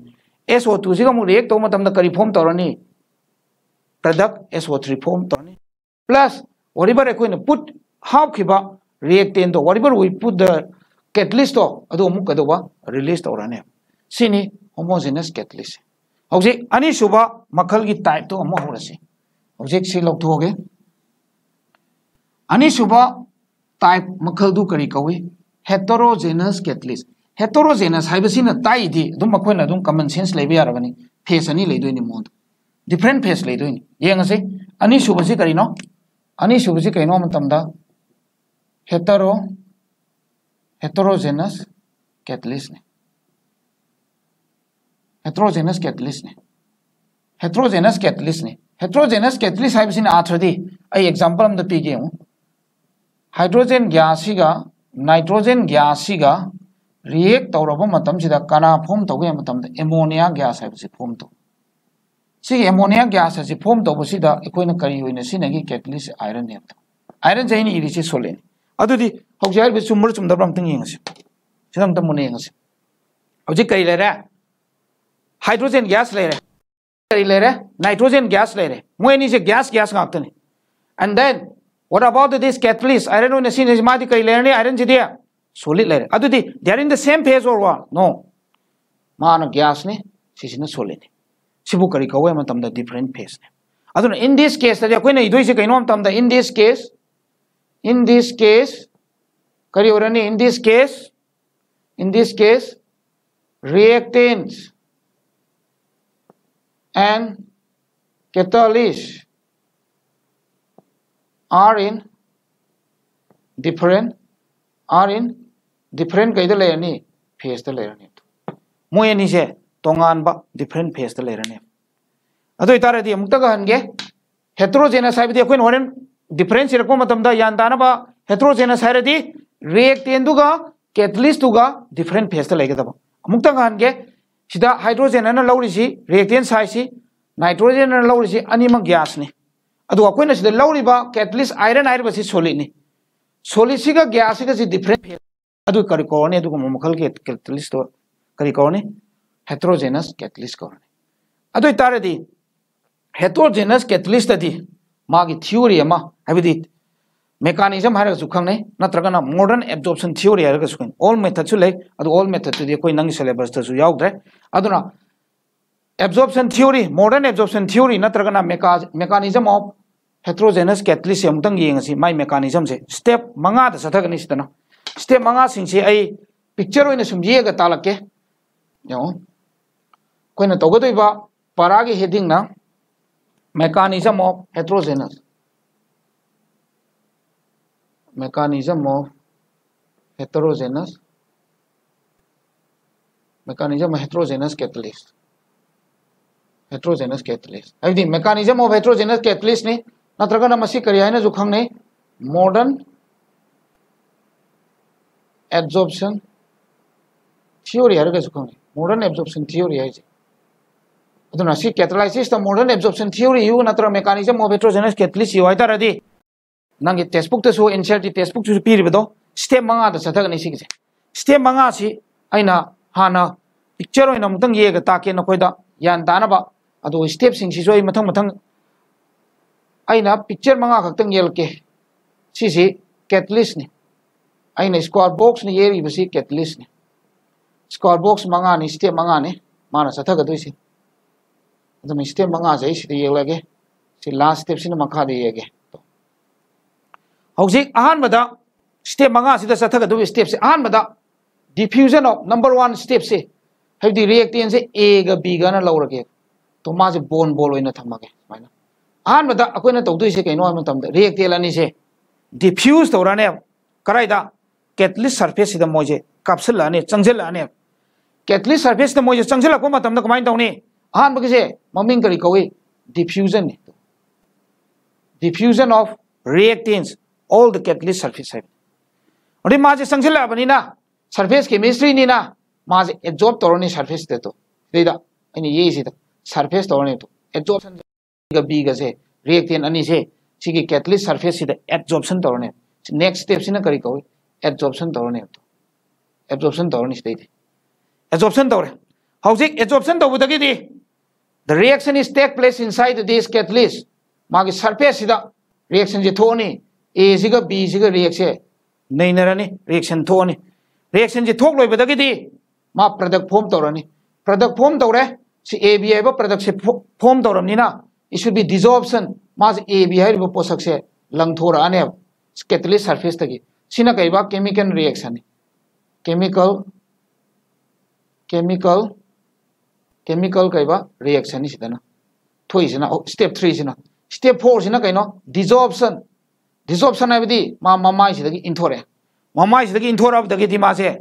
SO2 सिगा मु रिएक्ट तौ मतम करी फॉर्म तौरनी प्रोडक्ट SO3 फॉर्म तौरनी प्लस whatever अखोइन पुट हाफ़ खिबा रिएक्टेंट तो whatever we put the catalyst तो अदो मु कदोबा रिलीज़ तौरने सिनी homogeneous catalyst. हौजिक अनी सुबा मखल की टाइप तो अमु होरसे हौजिक सि लौथोगे अनी सुबा टाइप ताई मखल दू करी कवे हेटरोजेनस कैटलिस हेटरोजेनस हाइबसी न ताई दी दु मखोय न दु कॉमन सेंस लेबे यारबनी फेस अनि लेदोय नि मोंद। डिफरेंट फेस लेदोय नि येंग से अनि सुब करी नो। अनि सुब से कैनो दा हेटरो हेटरोजेनस कैटलिस ने। हेटरोजेनस कैटलिस ने। हेटरोजेनस कैटलिस ने। हेटरोजेनस कैटलिस हाइबसी न आथरदी आई एग्जांपल हम द पी गे हूँ। Gas siga react tawraba matam sida kana form tawge matam da ammonia gas hai si form to si ammonia gas si form to sida ekoina kari hoina sinagi catalyst iron ne iron jaini iri si solen adudi haujar be sumur sum dabram ting yengasi sidam tam mone yengasi hauji kari what about this catalyst iron hoina sinagi madi kari lere iron jidia solid layer adudi they are in the same phase or what no mana gas ne sisina solid sibu kari kawe matam da different phase ne aduna in this case da koi na idoi se kaino matam da in this case in this case kari orani in this case in this case reactants and catalysts are in different are in different kai da le ni phase da le ni moi ni se tongan ba different phase da le ni ado itara di mukta ga hange heterogeneous sai di koin horen difference rakko matam da yan dana ba अब कैटलीस आयरन आयरबा सि सोली सोलिसिगा गैसिगा सि डिफरेंट फेल अदु करिकोरने मखल के कैटलीस तो करिकोरने हेटेरोजेनस कैटलिस्ट कोरने अदु तारदी हेटेरोजेनस कैटलिस्ट थ्योरी अमा हबिदी मेकानिजम हारगसु खंगने नत्रगना मॉडर्न थ्योरी ऑल ले अदु ऑल मेथड नंग absorption theory modern absorption theory मेकाज mechanism of heterogeneous catalyst ये मा मेकानिजम से स्टेप मंगाद सथगनी स्टेप मंगा पिक्चर सूमजीग तालके पारा की heading mechanism of heterogeneous mechanism of heterogeneous mechanism heterogeneous catalyst heterogeneous catalyst the mechanism of heterogeneous catalyst ni natragana masi kari haina ju khangne modern absorption theory harga ju khangne modern absorption theory hai aduna si catalysis the modern absorption theory you natra mechanism of heterogeneous catalyst you aita radi nangi textbook ta so insert di textbook ju pi ribedo step manga da satha ni si step manga si aina hana picture oina mutang ye ga ta ke na khoida yan dana ba ꯑꯗꯣ ꯁ꯭ꯇꯦꯞꯁꯤꯡꯁꯤꯁꯨ ꯑꯩ ꯃꯊꯪ ꯃꯊꯪ ꯑꯩꯅ ꯄꯤꯛꯆꯔ ꯃꯉꯥ ꯈꯛꯇꯪ ꯌꯦꯜꯂꯛꯀꯦ ꯁꯤꯁꯤ ꯀꯦꯇꯂꯤꯁꯅꯤ ꯑꯩꯅ ꯁ꯭ꯀ꯭ꯋꯥꯔ ꯕꯣꯛꯁꯅ ꯌꯦꯛꯏꯕꯁꯤ ꯀꯦꯇꯂꯤꯁꯅꯤ ꯁ꯭ꯀ꯭ꯋꯥꯔ ꯕꯣꯛꯁ ꯃꯉꯥꯅꯤ ꯁ꯭ꯇꯦꯞ ꯃꯉꯥꯅꯤ ꯃꯥꯅ ꯆꯠꯊꯒꯗꯣꯏꯁꯤ ꯑꯗꯨꯅ ꯁ꯭ꯇꯦꯞ ꯃꯉꯥꯁꯦ ꯑꯩ ꯁꯤꯗ ꯌꯦꯛꯂꯒꯦ ꯁꯤ ꯂꯥꯁ ꯁ꯭ꯇꯦꯞꯁꯤꯅ ꯃꯈꯥꯗ ꯌꯦꯛꯑꯒꯦ ꯍꯧꯖꯤꯛ ꯑꯍꯥꯟꯕꯗ ꯁ꯭ꯇꯦꯞ ꯃꯉꯥꯁꯤꯗ ꯆꯠꯊꯒꯗꯧꯕ ꯁ꯭ꯇꯦꯞꯁꯦ ꯑꯍꯥꯟꯕꯗ ꯗꯤꯐ꯭ꯌꯨꯖꯟ ꯑꯣꯐ ꯅꯝꯕꯔ ꯋꯥꯟ ꯁ꯭ꯇꯦꯞꯁꯦ ꯍꯥꯏꯕꯗꯤ ꯔꯤꯑꯦꯛꯇꯦꯟꯁꯦ ꯑꯦꯒ ꯕꯤꯒꯅ ꯂꯧꯔꯒꯦ तो माजे बोन बोल होइना थमगे अकोइना तौदुइसे कैनो हम तमद रिएक्टेल अनि डिफ्यूज तौराने कराइदा कैटलिस्ट सरफेस मोजे काप्सल आने कैटलिस्ट सरफेस मोजे चंगजल को मतम द कमाइन तौनी बगे ममिंग करी कवे diffusion diffusion of reactants. All the catalyst surface है और माजे सरफेस केमिस्ट्री नी ना माजे एब्जॉर्ब तौरनी सरफेस तो ये सरफेस तौरने तो एब्जॉर्प्शन का बी का से रिएक्टेंट अनि से सिगी कैटलिस्ट सरफेस एब्जॉर्प्शन तौरने नेक्स्ट स्टेप करी कहो एब्जॉर्प्शन तौरने तो एब्जॉर्प्शन तौरने से एब्जॉर्प्शन तौरे हौजिक एब्जॉर्प्शन तौबदगी दी reaction is take place inside this catalyst. मागी सरफेस रिएक्शन जे थोनी ए बी सिगा रिएक्शन नैनरनी रिएक्शन थोनी रिएक्शन जे थोक लोइबदगी दी मा प्रोडक्ट फॉर्म तौरनी प्रोडक्ट फॉर्म तौरे सी ए बी है प्रोडक्ट से फॉर्म तौरमनीना इट शुड बी डिजॉर्प्शन माज ए बी है पोषक से लंगथोरने कैटलिस्ट सरफेस सिना कईबा chemical reaction chemical chemical chemical कईबा reaction थोइसिना स्टेप 3 सिना स्टेप 4 सिना कइनो डिजॉर्प्शन डिजॉर्प्शन है ममाई इंथोरे ममाई सिदगी इंथोरबदगी दि मासे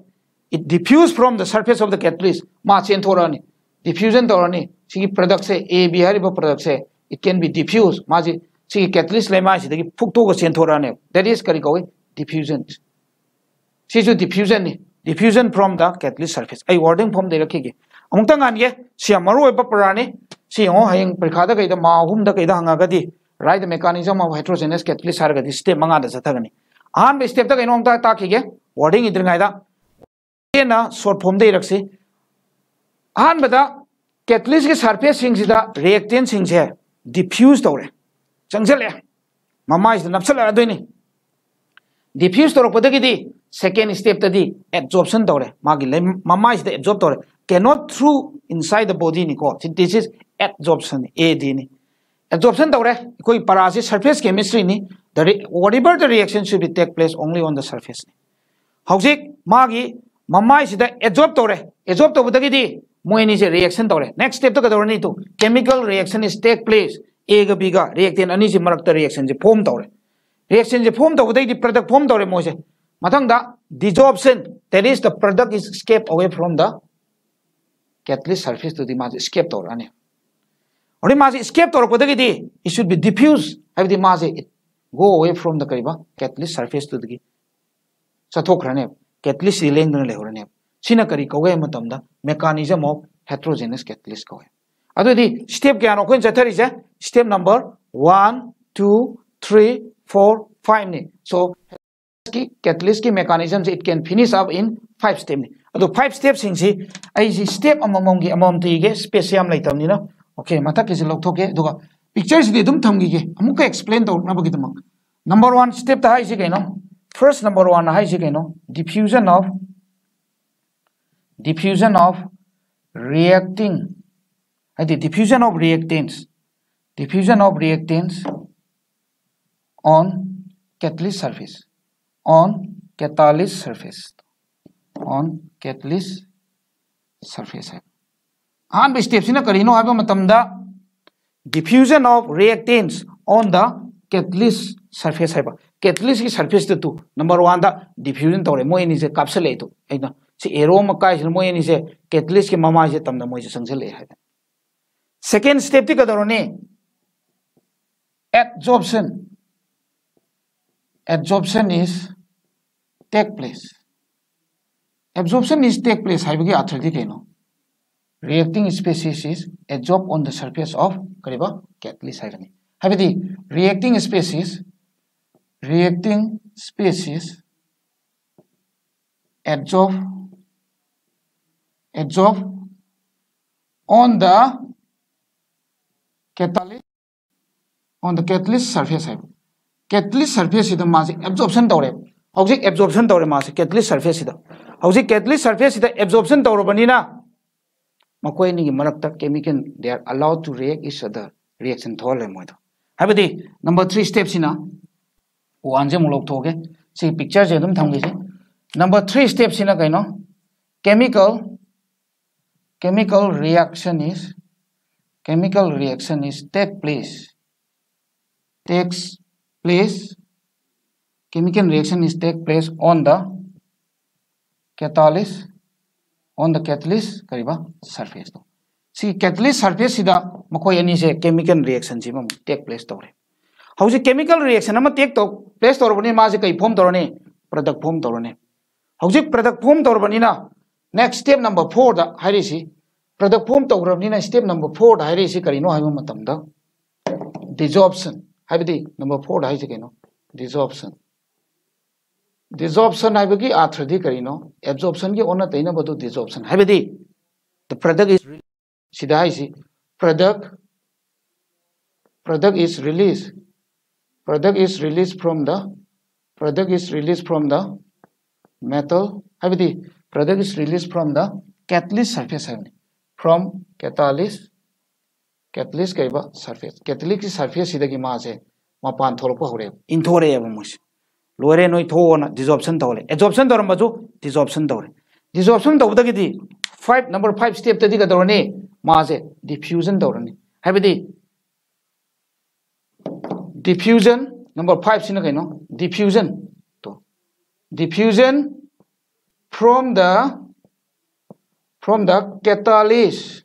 it diffuse from the surface of the catalyst ma chen thorani diffusion torani sigi product se a b hari ba product se it can be diffused maji sigi catalyst le ma si de dagi phukto ko chen thorane that is kari koi diffusion si ju diffusion ni diffusion from the catalyst surface ai wording form de rakhi ge amuk tang an ye si amaru ba parani si ho hayeng parikha da kai da ma hum da kai da hanga ga di right the mechanism of heterogeneous catalyst har ga di step manga da satha gani ahan be step ta kai nom ta ta ki ge wording idr ngai da na short form de rakhi ꯑꯍꯥꯟꯕꯗ ꯀꯦꯇꯂꯤꯁꯀꯤ ꯁꯔꯐꯦꯁꯁꯤꯡꯁꯤꯗ ꯔꯤꯑꯦꯛꯇꯦꯟꯁꯤꯡꯁꯦ ꯗꯤꯐ꯭ꯌꯨꯁ ꯇꯧꯔꯦ ꯆꯪꯁꯤꯜꯂꯛꯑꯦ ꯃꯃꯥꯏꯁꯤꯗ ꯅꯞꯁꯤꯜꯂꯛꯑꯗꯣꯏꯅꯤ ꯗꯤꯐ꯭ꯌꯨꯁ ꯇꯧꯔꯛꯄꯗꯒꯤꯗꯤ ꯁꯦꯀꯦꯟ ꯁ꯭ꯇꯦꯞꯇꯗꯤ ꯑꯦꯕꯖꯣꯔꯞꯁꯟ ꯇꯧꯔꯦ ꯃꯥꯒꯤ ꯃꯃꯥꯏꯁꯤꯗ ꯑꯦꯕꯖꯣꯔꯞ ꯇꯧꯔꯦ ꯀꯦꯅꯣꯠ ꯊ꯭ꯔꯨ ꯏꯟꯁꯥꯏꯗ ꯗ ꯕꯣꯗꯤꯅꯤꯀꯣ this is absorption eh ꯗꯤꯅꯤ absorption tawre koi parasi surface chemistry ni the whatever the reaction should be take place only on the surface ni hojik magi mamai sida absorb Mohan से रिएक्शन तौर नेक्स्ट स्टेप तो कदरनी तो chemical reaction is take place ए बीगा रिएक्टेन अनी रिएक्शन से फॉर्म तौर रिएक्शन से फॉर्म तब प्रोडक्ट फॉर्म तौर मोसे। Desorption that is the product is escape away from the catalyst surface escape तौर और स्केप तौर पर इट शुड भी डिफ्यूज है go away from the catalyst surface चथोखरने catalyst ले लेने सिना करी कौगे मतमदा मेकानिज्म ऑफ़ हेट्रोजेनस कैटलिस्ट कौगे अदुदी स्टेप क्या नो चथरी से स्टेप नंबर 1 2 3 4 5 ने सो की कैटलिस्ट की मेकानिज्म से it can finish up in five step ने अदो फाइव स्टेप सिंग सी आई सी स्टेप अममम की ओके मथा के लौथोके पिक्चर से दुम थमगी अमुक एक्सप्लेन नंबर वन स्टेप ता हाई फ़र्स्ट नंबर वन हाई कहीं diffusion of diffusion of reacting the diffusion of reactants diffusion of reactants on catalyst surface on catalyst surface on catalyst surface है अहम स्टेप से करीनो है diffusion of reactants on the catalyst surface है catalyst की surface तो number one दा diffusion तो रे मोई नीचे काप्सल है तो है सी से एरो मकाई मोयनी से कैटलिस्ट के ममा से तम मोय से संगल है सेकेंड स्टेप ती कदरोने adsorption adsorption is take place absorption is take place है अर्थर की कहना reacting species is absorb on the surface of करीब कैटलिस्ट है हाँ reacting species reacting species absorb adsorb on the catalyst on the catalyst surface हाइबनी catalyst surface ida ma absorption tawre hojik absorption tawre ma catalyst surface ida hojik catalyst surface ida absorption tawre bani na makoi ni marak ta chemical they are allowed to react each other reaction thole mo do habidi number 3 step sina o anje mulok thoge si picture je dum thamgi je number 3 step sina kaino chemical chemical reaction is chemical reaction is take place takes place chemical reaction is take place on the catalyst on the catalyst kariba surface to si catalyst surface sida makoi ani se chemical reaction ji mam take place tore hauji chemical reaction ama take to place ma se kai form torone product form torone hauji product form tor bani na next step number 4 da hairi si product next step number four है प्रदफॉम तौरबनी स्टेप नंबर फोर है कहींनो है डिजोपन है नंबर फोर है कहींनो डिजोपन डिजोपन है आर्थरदी कहींनो एब्जोपन की ओन तैनब डिजोपन है product is. Sid product product is release product is release from the product is release from the metal है product is released from the catalyst surface हाइबदी from catalyst कैथलिक कई सर्फेस कैथलिक की सर्फेस मासे मपान थोड़प हौरे इंथोरे मुझे लोरे नई थोना डिजॉर्प्शन तौरे एजॉर्प्शन तौरमजु डिजॉर्प्शन तौरे डिजॉर्प्शन तौबदगी फाइव नंबर फाइव स्टेप तदी कदौरने मासे डिफ्यूजन तौरने है डिफ्यूजन नंबर फाइव सिना कहीं डिफ्यूजन तो diffusion from the from the catalyst from the from the catalyst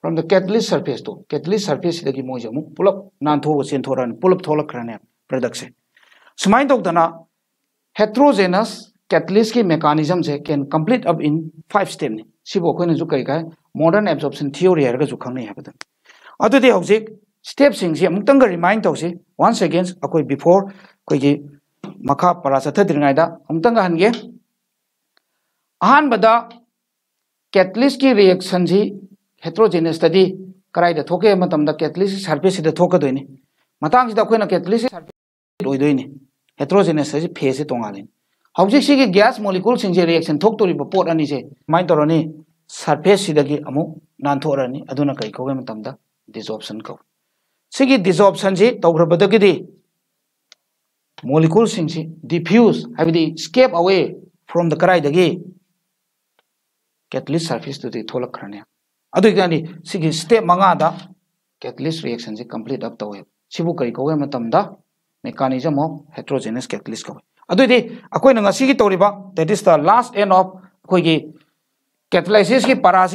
from the catalyst surface to catalyst surface sidagi moje mu pulap nan tho chen thoran pulap tholak krane product se sumai tok dana heterogeneous catalyst ki mechanism se can complete up in five step ni sibo ko na ju kai kai modern absorption theory har ga ju khang nei ha badan adu de hojik step sing se amuk tang ga remind tau se once again akoi before koi gi makha para sa tha dringai da amuk tang ga han ge ahan bada catalyst ki reaction ji हेट्रोजेनियसदी कदाइद थोके कैटलिस सर्फेस थोकदोनी मतंग कैटलिस लोदोनी हेट्रोजेनियस फेस तोाली हजिक गैस मोलिकुल रिएक्शन थोक्टोरीब पोट अनी से माइन तौरनी सर्फेस नाथोरनी कई कौगे डिजॉप्शन कौ। सिगी डिजॉप्शन से तौरबदी मोलिकुल डिफ्यूज है escape away from the catalyst surface थोलखने अदुगानी सिगी स्टेप मंगादा कैटलिस्ट रिएक्शन से कंप्लीट अप तवे सिबु कई मतमदा मेकानिज्म ऑफ़ हेट्रोजेनस कैटलिस्ट कौवे अदुदि अकोय न ngasi gi toriba that is the last end of koi gi catalysis ki paras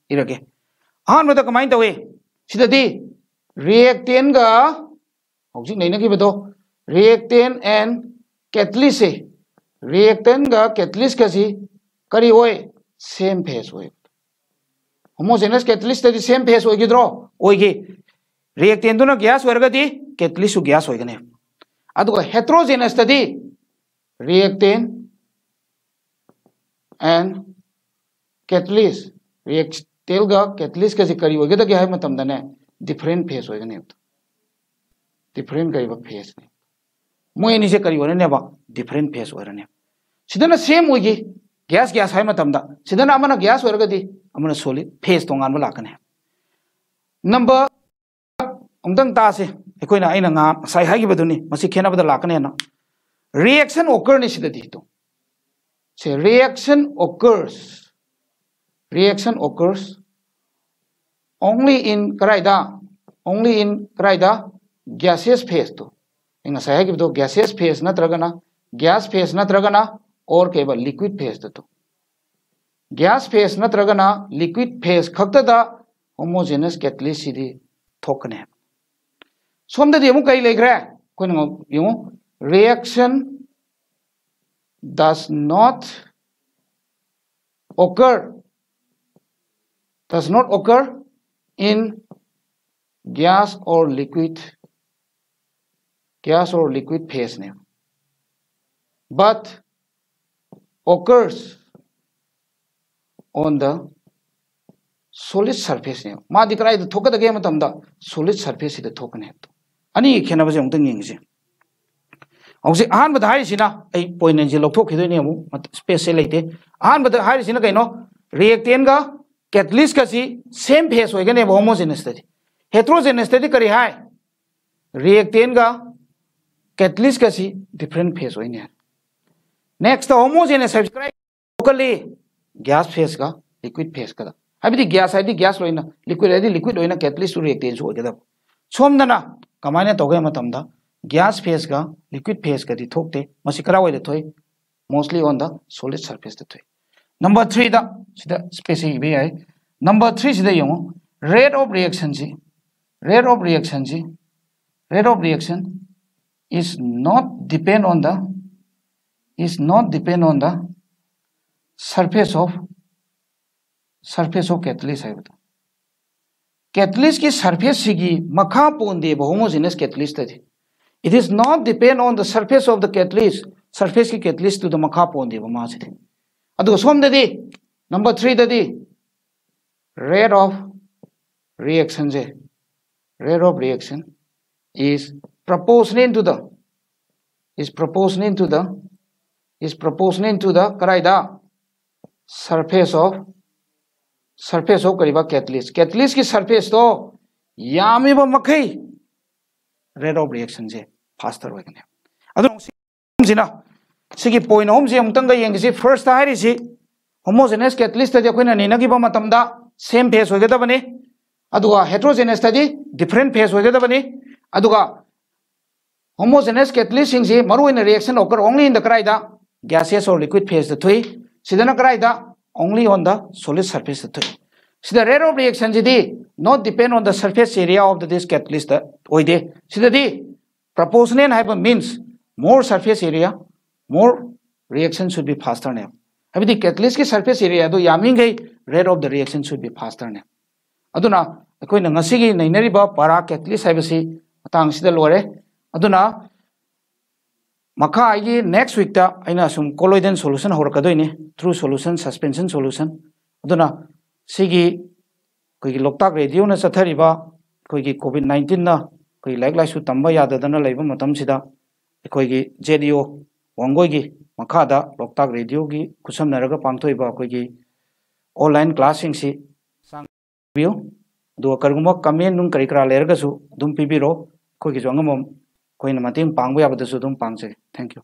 इगे अहम कमाय तौ reactant रेक्टेनगा reactant and catalyst reactant catalyst catalyst करी ओए फेस हो होमोजेनस कैथलीस्त फेस होगीद्रो होगी रिएक्टेन दुना गैस होगी catalyst gas होगने heterogeneous reactant and catalyst react तेल का कैथलिस कैसे करी होगी तो क्या है मतलब ने डिफरेंट फेस होगा नहीं तो डिफरेंट करीब फेस नहीं। मुँह से करी हो रहा डिफरेंट फेस हो रहा सेम होगी गैस गैस है मतलब गैस हो सोली फेस तो लाकने लाकर नंबर अमदंग तासे कोई ना है मसी लाकने रिएक्शन ओकर ने। सीधा reaction occurs reaction occurs only in karaida only in karaida gaseous phase to इंगा है कि तो गैसेस फेस नत्रगना गैस फेस नत्रगना और केवल लिक्विड फेस तो। गैस फेस नत्रगना लिक्विड फेस खक्तदा होमोजेनस कैटलिस्ट सिदी थोकने सोमददी अमु कई लेग्रे कोइन यमु reaction does not occur does not occur in gas or liquid gas or liquid phase name but occurs on the solid surface ne ma dikrai da thoka da ge matam da solid surface da thok ne to ani khena ba jong tang ning je hausi ahan ba hai sina ai point je lok thok khidoi ne catalyst कसी सेम फेस होगा ने होमोजेनेस्टेटी हेथ्रोजेनेस्टेटी करी हाय रिएक्टेन का कैथलिस कसी डिफरेंट फेस होने next homogeneous locally gas phase का लिक्विड फेस का अभी गैस है गैस होना लिक्विड है लिक्विड होना कैथलिस रिएक्टेन्स होगा सोमदना कमाय तौगम गैस फेस का लिक्विड फेस का थोकते मसी करा हो mostly on the solid surface थे phase ka liquid phase ka di thokte masi kara wai da thoi mostly on the solid surface da thoi number 3 da sida specific be ai number 3 sida yong rate of reaction ji rate of reaction ji rate of reaction is not depend on the is not depend on the surface of surface of catalyst है बता की surface सिगी मखा पोन दे homogeneous catalyst है it is not depend on the surface of the catalyst surface की to the मखा पोन दे बमा से अदो सोम दे दी number 3 they the rate of reaction J rate of reaction is proportionate to the is proportionate to the is proportionate to the karaida surface of surface of kariba catalyst catalyst की surface तो यामी बा मखई rate of reaction J faster होगने अदो सिना पॉइंट अहमसे फ़र्स्ट है होमोजेनेस केटलीस्ट सेम फेस होगदबने हेट्रोजेनेस डिफरेंट फेस होगदबने homogeneous catalyst maroon reaction occur only in the क्राइद gases और लिक्विड फेस थुई सिदना क्राइद only on the solid surface थी सिद rate of reaction not depend on the surface area of this catalyst होते प्रपोजने mean more surface area more reaction should be faster now. अब यदि कैटलिस्ट की सरफेस एरिया दो यामिंग है rate of the reaction should be faster ने अदुना अखोइन ngasi gi nainari ba para catalyst hai basi matang sida lore aduna maka gi next week ta aina sum colloidal solution hor kadoi ne through solution suspension solution aduna sigi koi gi loktak radio na sathari ba koi gi covid 19 na koi laik lai su tamba yadadana laiba matam sida koi gi jdo ꯋꯥꯡꯒꯣꯏꯒꯤ ꯃꯈꯥꯗ ꯂꯣꯛꯇꯥꯛ ꯔꯦꯗꯤꯑꯣꯒꯤ ꯈꯨꯠꯁꯝꯅꯔꯒ ꯄꯥꯡꯊꯣꯛꯏꯕ ꯑꯩꯈꯣꯏꯒꯤ ꯑꯣꯟꯂꯥꯏꯟ ꯀ꯭ꯂꯥꯁꯁꯤꯡꯁꯤ ꯄꯤꯕꯤꯌꯨ ꯑꯗꯨꯒ ꯀꯔꯤꯒꯨꯝꯕ ꯀꯃꯦꯟ ꯅꯨꯡ ꯀꯔꯤ ꯀꯔꯥ ꯂꯩꯔꯒꯁꯨ ꯑꯗꯨꯝ ꯄꯤꯕꯤꯔꯣ ꯑꯩꯈꯣꯏꯒꯤꯁꯨ ꯑꯉꯝꯕ ꯑꯩꯈꯣꯏꯅ ꯃꯇꯦꯡ ꯄꯥꯡꯕ ꯌꯥꯕꯗꯁꯨ ꯑꯗꯨꯝ ꯄꯥꯡꯖꯒꯦ ꯊꯦꯡꯛ ꯌꯨ